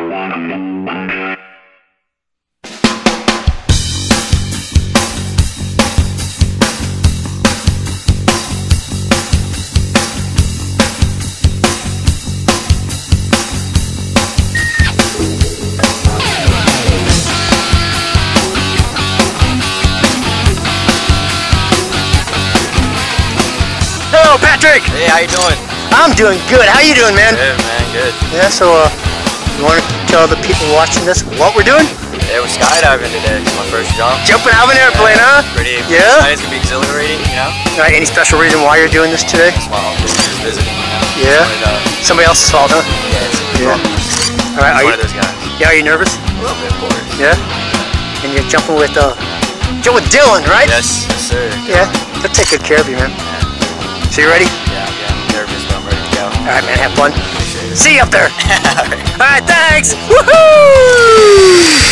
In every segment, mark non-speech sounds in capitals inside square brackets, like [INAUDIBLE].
Hello, Patrick. Hey, how you doing? I'm doing good. How you doing, man? Good, man. Good. Yeah. So, uh, you want to tell the people watching this what we're doing? Hey, we're skydiving today. It's my first jump. Jumping out of an airplane, huh? Pretty. Yeah? Excited. It's gonna be exhilarating, you know. All right. Any special reason why you're doing this today? It's my uncle just visiting, you know. Yeah? But, uh, Somebody else's fault, huh? yeah, it's Yeah. All right. Are one you? of those guys. Yeah. Are you nervous? A little bit, of course. Yeah. And you're jumping with uh, jump with Dylan, right? Yes, yes, sir. Yeah. He'll take good care of you, man. Yeah. So you ready? Yeah, yeah. I'm nervous, but I'm ready to go. All right, man. Have fun. See you up there. [LAUGHS] All right. Thanks. Woohoo!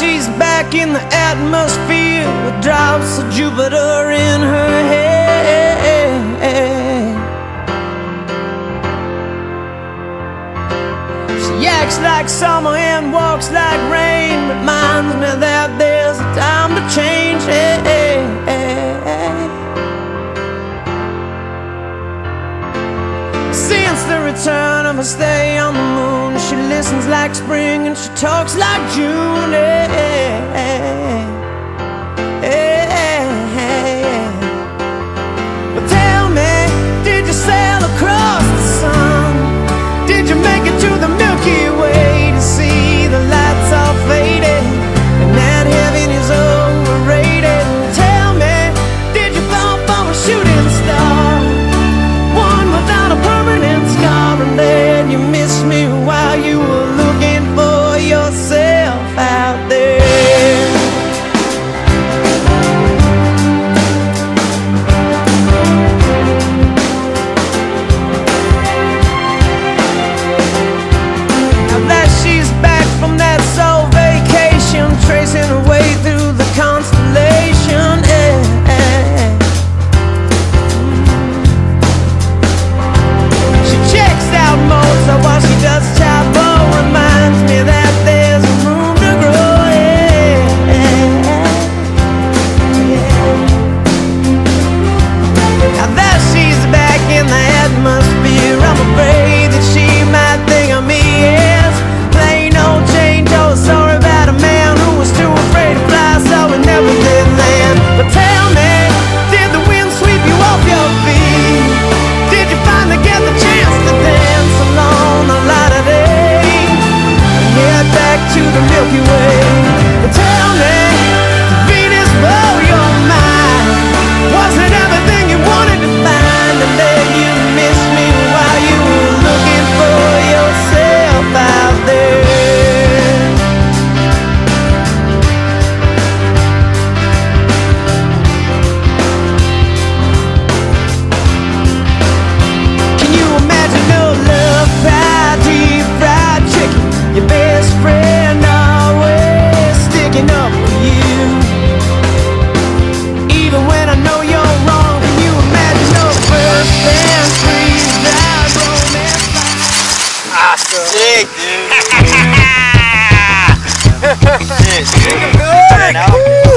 She's back in the atmosphere with drops of Jupiter in her head. She acts like summer and walks like rain. Reminds me that there's a time to change. Since the return of her stay on the moon, she listens like spring and she talks like June.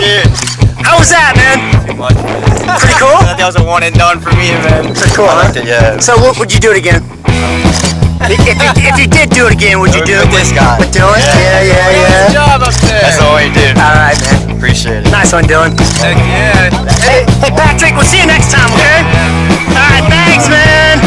Dude, How was that, man? too much, man. Pretty cool? That was a one and done for me, man. Pretty cool, I huh? liked it, yeah. So, what would you do it again? [LAUGHS] if, you, if you did do it again, would you do it With this guy. with Dylan? Yeah, yeah, Good yeah. job up there. That's the way, dude. All right, man. Appreciate it. Nice one, Dylan. Heck yeah. Hey, hey, Patrick, we'll see you next time, okay? All right, thanks, man.